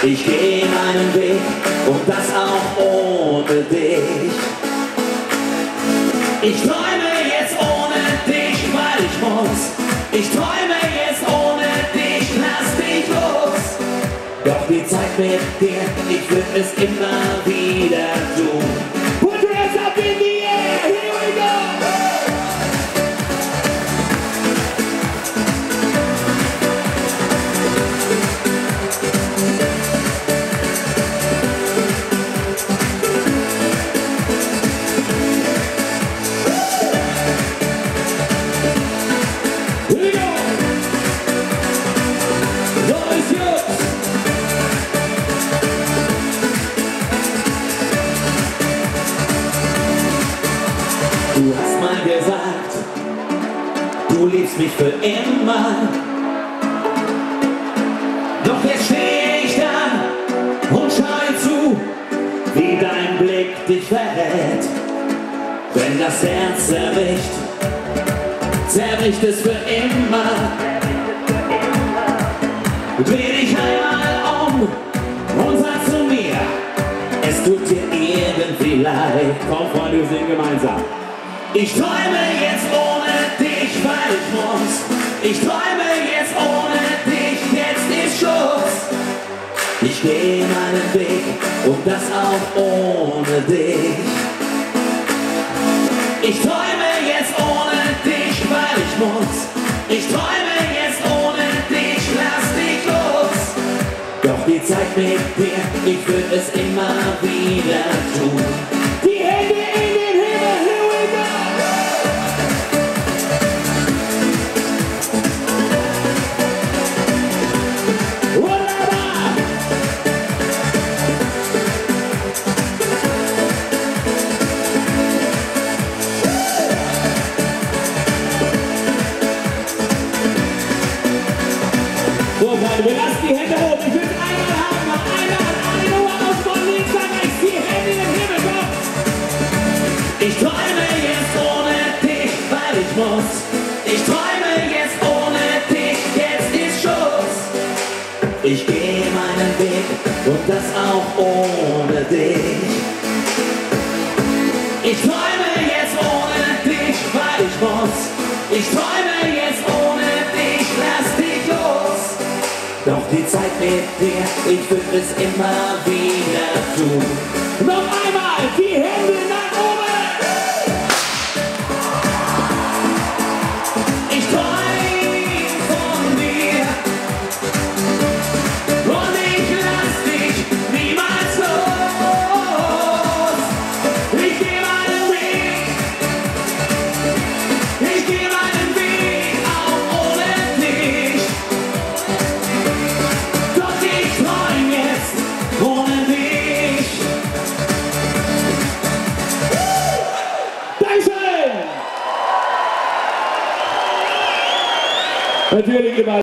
Ich gehe meinen Weg und das auch ohne dich. Ich träume jetzt ohne dich, weil ich muss. Ich träume jetzt ohne dich, lass dich los. Doch die Zeit mit dir, ich will es immer wieder Du hast mal gesagt, du liebst mich für immer. Doch jetzt stehe ich da und schaue zu, wie dein Blick dich verrät. Wenn das Herz zerbricht, zerbricht es für immer. Dreh dich einmal um und sag zu mir, es tut dir irgendwie leid. Komm, Freunde, wir singen gemeinsam. Ich träume jetzt ohne dich, weil ich muss. Ich träume jetzt ohne dich, jetzt ist Schluss. Ich gehe meinen Weg und das auch ohne dich. Ich träume jetzt ohne dich, weil ich muss. Ich träume jetzt ohne dich, lass dich los. Doch die Zeit mit dir, ich will es immer wieder tun. Weil ich träume jetzt ohne dich, jetzt ist Schluss. Ich gehe meinen Weg und das auch ohne dich. Ich träume jetzt ohne dich, weil ich muss. Ich träume jetzt ohne dich, lass dich los. Doch die Zeit mit dir, ich will es immer wieder tun. Natürlich immer.